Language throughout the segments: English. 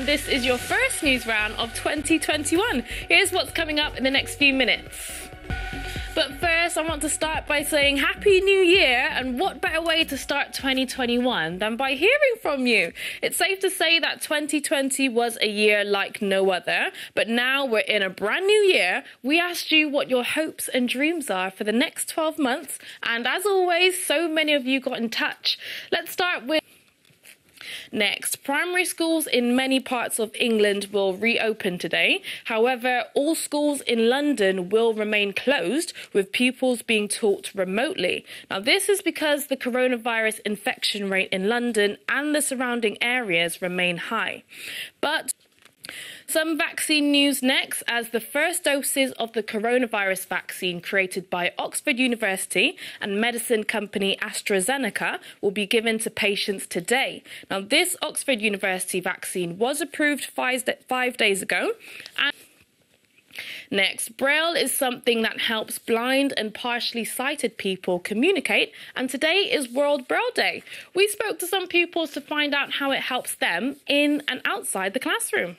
and this is your first Newsround of 2021. Here's what's coming up in the next few minutes. But first, I want to start by saying Happy New Year, and what better way to start 2021 than by hearing from you? It's safe to say that 2020 was a year like no other, but now we're in a brand new year. We asked you what your hopes and dreams are for the next 12 months, and as always, so many of you got in touch. Let's start with Next, primary schools in many parts of England will reopen today. However, all schools in London will remain closed, with pupils being taught remotely. Now, this is because the coronavirus infection rate in London and the surrounding areas remain high. But some vaccine news next, as the first doses of the coronavirus vaccine created by Oxford University and medicine company AstraZeneca will be given to patients today. Now, this Oxford University vaccine was approved five, five days ago. And Next, Braille is something that helps blind and partially sighted people communicate, and today is World Braille Day. We spoke to some pupils to find out how it helps them in and outside the classroom.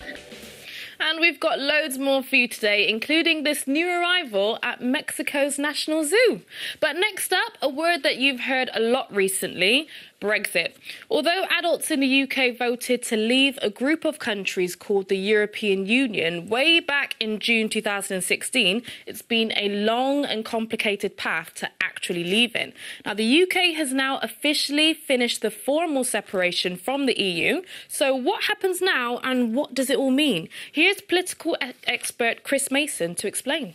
Thank you. And we've got loads more for you today, including this new arrival at Mexico's National Zoo. But next up, a word that you've heard a lot recently Brexit. Although adults in the UK voted to leave a group of countries called the European Union way back in June 2016, it's been a long and complicated path to actually leaving. Now, the UK has now officially finished the formal separation from the EU. So, what happens now and what does it all mean? Here's political expert Chris Mason to explain.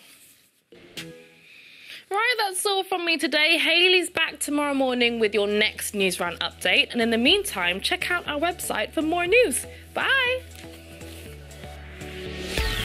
Right, that's all from me today. Hayley's back tomorrow morning with your next Newsround update. And in the meantime, check out our website for more news. Bye.